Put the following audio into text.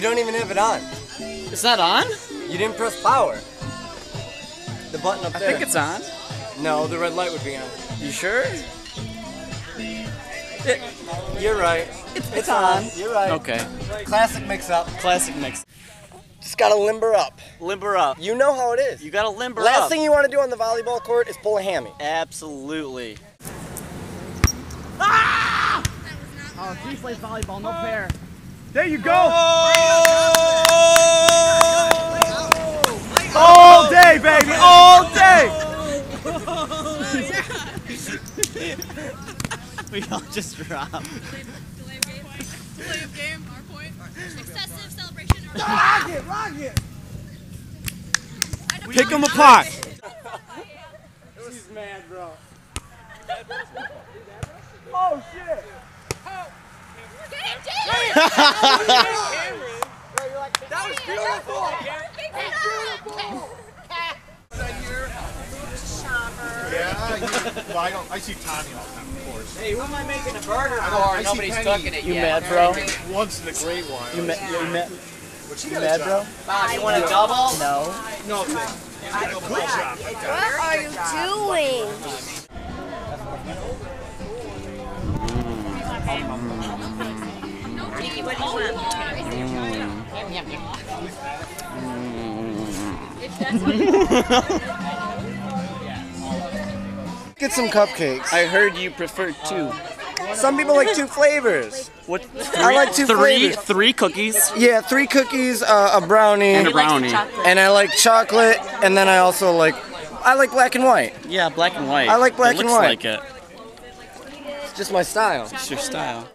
don't even have it on. Is that on? You didn't press power. The button up there. I think it's on. No, the red light would be on. You sure? You're right. It's, on. You're right. Okay. Classic mix up. Classic mix. Just gotta limber up. Limber up. You know how it is. You gotta limber Last up. Last thing you want to do on the volleyball court is pull a hammy. Absolutely. Ah! Oh, he plays volleyball, no fair. There you go. Oh! All day, baby, all day. We all just dropped. Delay of game. Delay of game. Our point. Excessive celebration. Rocket, rocket. Pick them apart. She's mad, bro. Oh shit. Get it, Jalen! That was beautiful. Yeah, well, I don't. I see Tommy all the time, of course. Hey, who am I making a burger I for? know, I see Nobody's cooking it You yet. mad, bro? Once in a great while. You met? You met? But she You got a mad, bro? Bob, you want a double? No. No, thanks. Good job. What Get some cupcakes. I heard you prefer two. Some people like two flavors. What? I like two three, flavors. three cookies Yeah, three cookies, uh, a brownie, and a brownie. and I like chocolate, and then I also like, I like black and white. Yeah, black and white. I like black it and looks white. like it. It's just my style. It's your style.